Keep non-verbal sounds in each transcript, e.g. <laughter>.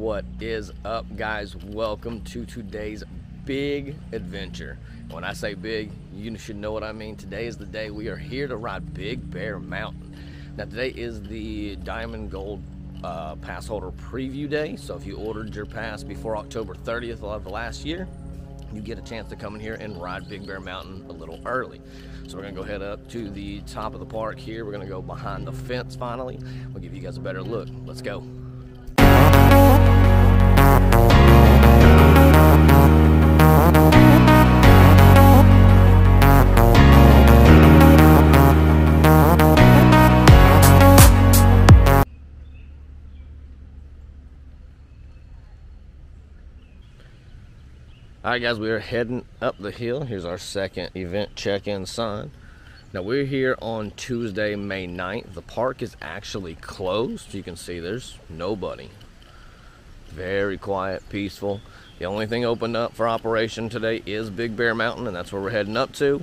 What is up, guys? Welcome to today's big adventure. When I say big, you should know what I mean. Today is the day we are here to ride Big Bear Mountain. Now, today is the Diamond Gold uh, Pass Holder Preview Day. So, if you ordered your pass before October 30th of last year, you get a chance to come in here and ride Big Bear Mountain a little early. So we're gonna go head up to the top of the park here. We're gonna go behind the fence finally. We'll give you guys a better look. Let's go. Right, guys, we are heading up the hill. Here's our second event check-in sign. Now, we're here on Tuesday, May 9th. The park is actually closed. You can see there's nobody. Very quiet, peaceful. The only thing opened up for operation today is Big Bear Mountain, and that's where we're heading up to.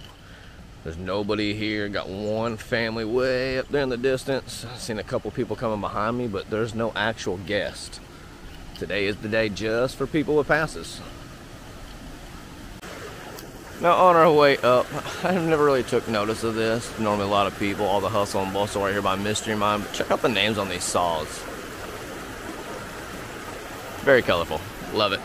There's nobody here. Got one family way up there in the distance. I've seen a couple people coming behind me, but there's no actual guest. Today is the day just for people with passes. Now on our way up, <laughs> I never really took notice of this. Normally a lot of people, all the hustle and bustle right here by Mystery Mine, but check out the names on these saws. Very colorful. Love it.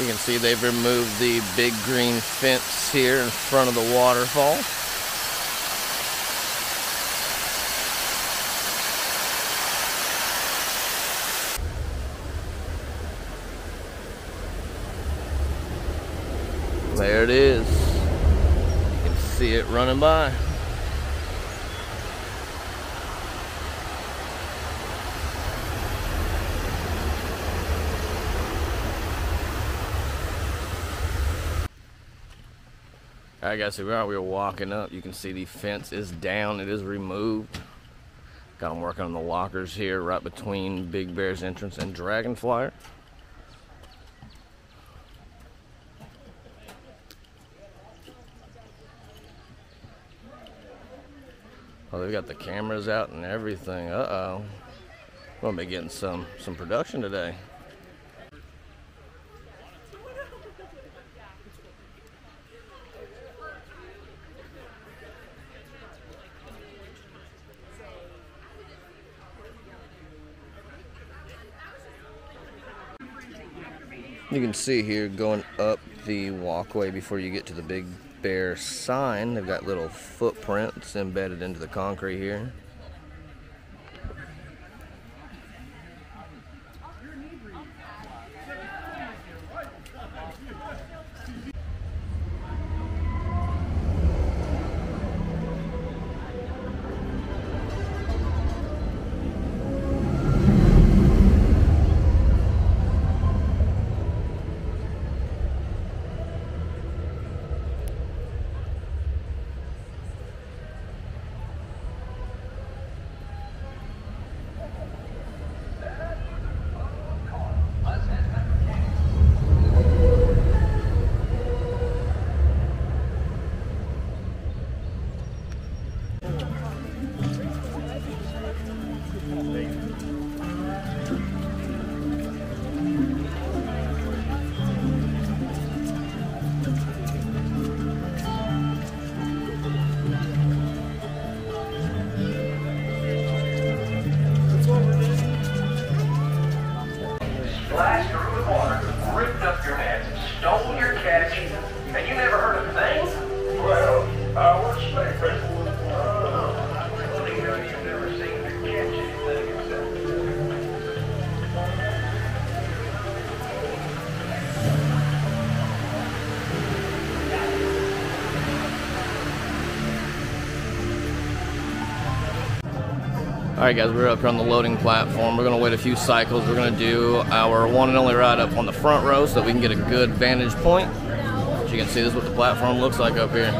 You can see they've removed the big green fence here in front of the waterfall. There it is. You can see it running by. Alright guys, here we are. We are walking up. You can see the fence is down. It is removed. Got them working on the lockers here right between Big Bear's entrance and Dragonflier. Oh, they've got the cameras out and everything. Uh-oh. We're gonna be getting some some production today. You can see here going up the walkway before you get to the big bear sign. They've got little footprints embedded into the concrete here. All right, guys, we're up here on the loading platform. We're gonna wait a few cycles. We're gonna do our one and only ride up on the front row so that we can get a good vantage point. As you can see, this is what the platform looks like up here.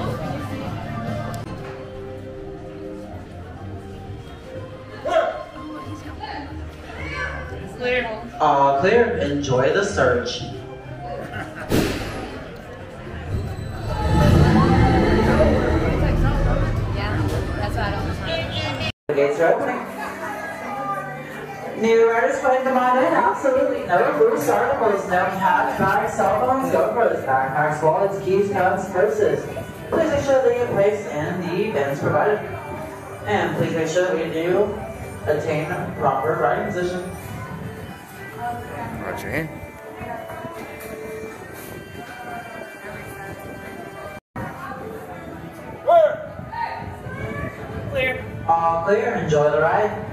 All clear. Enjoy the search. Yeah, that's why I don't. Gates gates are opening. New riders putting them on in, absolutely. No loose articles, no cash, bags, cell phones, GoPros, backpacks, wallets, keys, cones, purses. Please make sure that you place in the bins provided. And please make sure that we do attain proper riding position. Right your hand. Clear. All clear, enjoy the ride.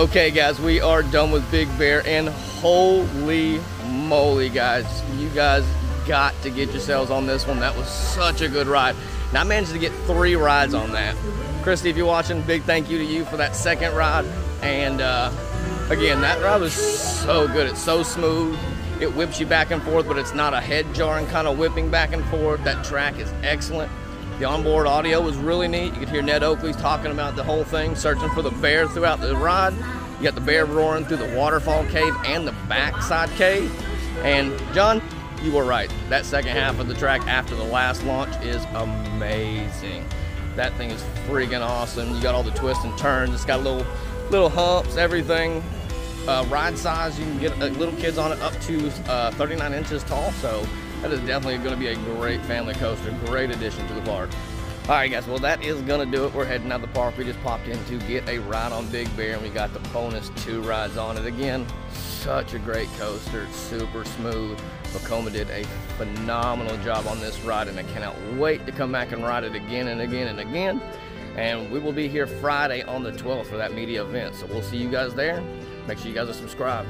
Okay, guys, we are done with Big Bear, and holy moly, guys, you guys got to get yourselves on this one. That was such a good ride. Now, I managed to get three rides on that. Christy, if you're watching, big thank you to you for that second ride. And uh, again, that ride was so good. It's so smooth. It whips you back and forth, but it's not a head jarring kind of whipping back and forth. That track is excellent. The onboard audio was really neat. You could hear Ned Oakley talking about the whole thing, searching for the bear throughout the ride. You got the bear roaring through the waterfall cave and the backside cave. And John, you were right. That second half of the track after the last launch is amazing. That thing is freaking awesome. You got all the twists and turns. It's got little little humps, everything. Uh, ride size, you can get uh, little kids on it up to uh, 39 inches tall. So that is definitely going to be a great family coaster. Great addition to the park. All right, guys. Well, that is going to do it. We're heading out the park. We just popped in to get a ride on Big Bear, and we got the bonus two rides on it. Again, such a great coaster. Super smooth. Vekoma did a phenomenal job on this ride, and I cannot wait to come back and ride it again and again and again. And we will be here Friday on the 12th for that media event. So we'll see you guys there. Make sure you guys are subscribed.